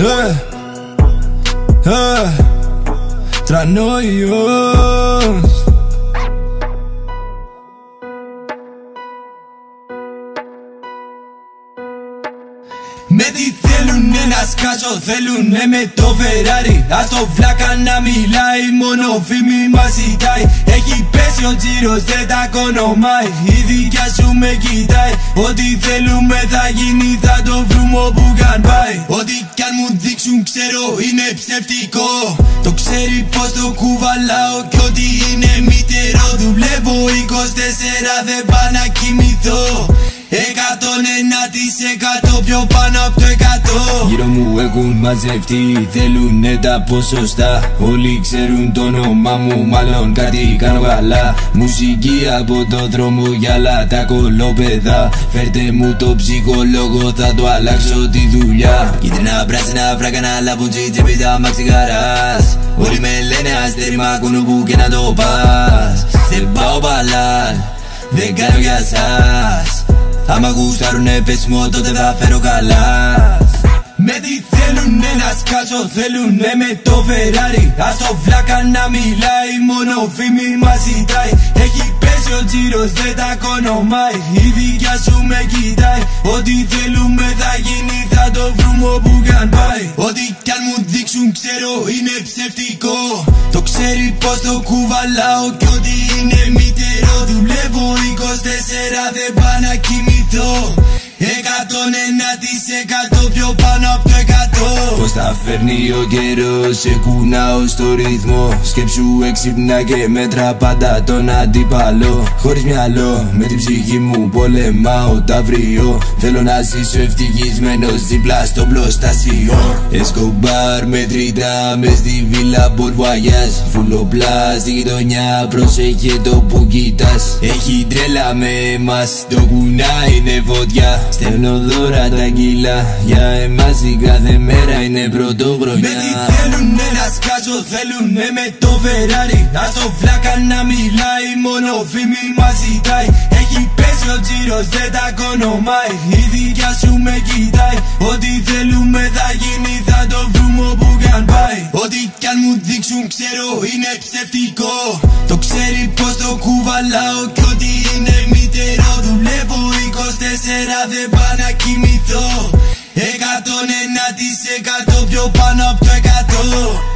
ε, ε, Τρανόιος. Με τι θέλουνε να σκάσω, θέλουνε με το Ferrari. Ας το βλάκα να μιλάει, μόνο φήμη μας ζητάει. Έχει πέσει ο τζίρος, δεν τα κονομάει. Η δικιά σου με κοιτάει. Ό,τι θέλουμε θα γίνει, θα το βρούμε αν μου δείξουν ξέρω είναι ψευτικό Το ξέρει πως το κουβαλάω κι ό,τι είναι μητερό Δουλεύω 24 δεν πάω να κοιμηθώ Εκατόν ένα της εκατό πιο πάνω από το εκατό. Γύρω μου έχουν μαζευτεί, θέλουνε τα ποσοστά. Όλοι ξέρουν το όνομά μου, μάλλον κάτι κάνω καλά. Μουσική από το δρόμο γυαλά τα κολόπεδα. Φέρτε μου το ψυχολόγο, θα το αλλάξω τη δουλειά. Κίτρινα, πράσινα, φράκανα, λαπουτζί, τσεπίδα, μαξι καράς Όλοι με λένε αστέρι, μα που και να το πας Δεν πάω παλάλ, δεν κάνω για σας Άμα γουστάρουνε πες μου τότε θα φέρω καλά με τι θέλουνε να σκάσω, θέλουνε με το Ferrari. Ας το βλάκα να μιλάει, μόνο φήμη μας ζητάει. Έχει πέσει ο τζίρος, δεν τα κονομάει. Η δικιά σου με κοιτάει. Ό,τι θέλουμε θα γίνει, θα το βρούμε όπου καν πάει. Ό,τι κι αν μου δείξουν ξέρω είναι ψευτικό Το ξέρει πως το κουβαλάω κι ό,τι είναι μητερό. Δουλεύω 24 δεν πάω να κοιμηθώ Εκατόν ένα της εκατό πιο πάνω από το εκατό Πως τα φέρνει ο καιρός, σε κουνάω στο ρυθμό. Σκέψου έξυπνα και μέτρα πάντα τον αντίπαλο. Χωρίς μυαλό, με την ψυχή μου πολεμάω τα βριό. Θέλω να ζήσω ευτυχισμένος δίπλα στο πλωστάσιο. Εσκομπάρ με τρίτα μες στη βίλα Μπορβαγιάς Φουλοπλάς στη γειτονιά προσέχε το που κοιτάς. Έχει τρέλα με εμάς, το κουνά είναι φωτιά. Στέλνω δώρα τα κιλά Για εμάς η κάθε μέρα είναι πρωτοχρονιά. Με τι θέλουνε να σκάσω θέλουνε με το Ferrari. Ας το φλάκα να μιλάει μόνο φήμη μας ζητάει. Έχει πέσει ο τζίρος δεν τα κονομάει. Η δικιά σου με κοιτάει. Ό,τι θέλουμε θα γίνει θα το βρούμε όπου καν πάει. Ό,τι κι αν μου δείξουν ξέρω είναι ψευτικό Το ξέρει πως το κουβαλάω κι ό,τι είναι μητερό. Δουλεύω 24 δεν πάω να κοιμηθώ. Εκατόν κάτω πιο πάνω από το εκατό.